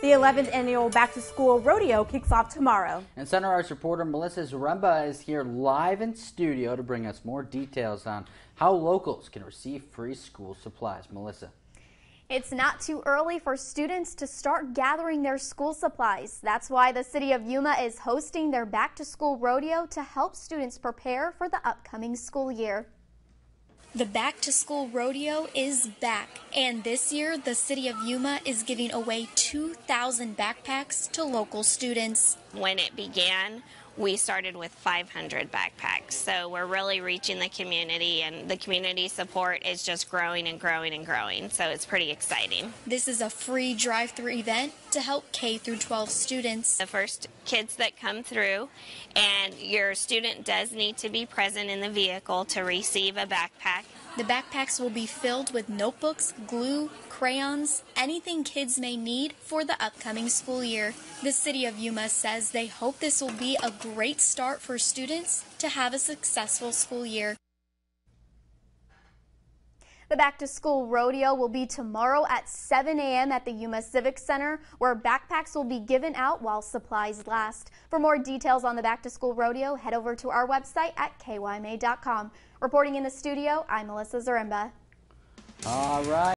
The 11th annual Back to School Rodeo kicks off tomorrow. And Center Arts reporter Melissa Zaremba is here live in studio to bring us more details on how locals can receive free school supplies. Melissa. It's not too early for students to start gathering their school supplies. That's why the city of Yuma is hosting their back to school rodeo to help students prepare for the upcoming school year. The Back to School Rodeo is back, and this year the City of Yuma is giving away 2,000 backpacks to local students. When it began, we started with 500 backpacks. So we're really reaching the community, and the community support is just growing and growing and growing. So it's pretty exciting. This is a free drive-through event to help K through 12 students. The first kids that come through, and your student does need to be present in the vehicle to receive a backpack. The backpacks will be filled with notebooks, glue, crayons, anything kids may need for the upcoming school year. The City of Yuma says they hope this will be a great start for students to have a successful school year. The Back to School Rodeo will be tomorrow at 7 a.m. at the Yuma Civic Center, where backpacks will be given out while supplies last. For more details on the Back to School Rodeo, head over to our website at kyma.com. Reporting in the studio, I'm Melissa Zaremba. All right.